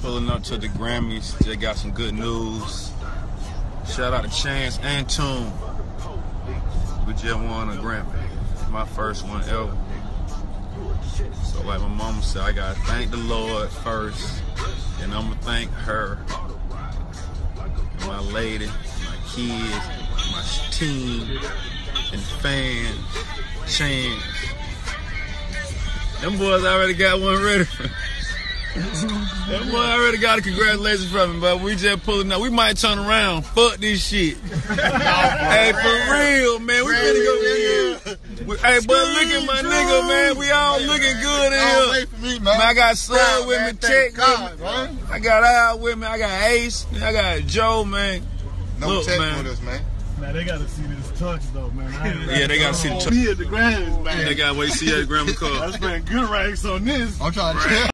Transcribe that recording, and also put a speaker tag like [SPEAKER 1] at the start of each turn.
[SPEAKER 1] pulling up to the Grammys. They got some good news. Shout out to Chance and Tune. We just won a Grammy. My first one ever. So like my mama said, I gotta thank the Lord first. And I'm gonna thank her. My lady, my kids, my team, and fans, Chance. Them boys already got one ready. That boy already got a congratulations from him, but we just pulling up. We might turn around. Fuck this shit. hey, for real, man. We really go. We, hey, but look at my nigga, man. We all looking good in here.
[SPEAKER 2] wait for me, man.
[SPEAKER 1] Man, I got Slug
[SPEAKER 2] Proud,
[SPEAKER 1] with me,
[SPEAKER 2] man.
[SPEAKER 1] Check
[SPEAKER 2] Thank
[SPEAKER 1] with
[SPEAKER 2] God,
[SPEAKER 1] me.
[SPEAKER 2] man.
[SPEAKER 1] I got Al with me. I got Ace. I got Joe, man.
[SPEAKER 2] No
[SPEAKER 1] Look,
[SPEAKER 2] tech
[SPEAKER 1] man.
[SPEAKER 2] with us, man.
[SPEAKER 3] Man, they gotta see this touch though, man.
[SPEAKER 1] Yeah, they gotta see the touch.
[SPEAKER 3] Me at the Grammys, man.
[SPEAKER 1] They got to wait to see that grandma
[SPEAKER 3] I
[SPEAKER 1] car.
[SPEAKER 3] spent good ranks on this.
[SPEAKER 2] I'm trying to chill.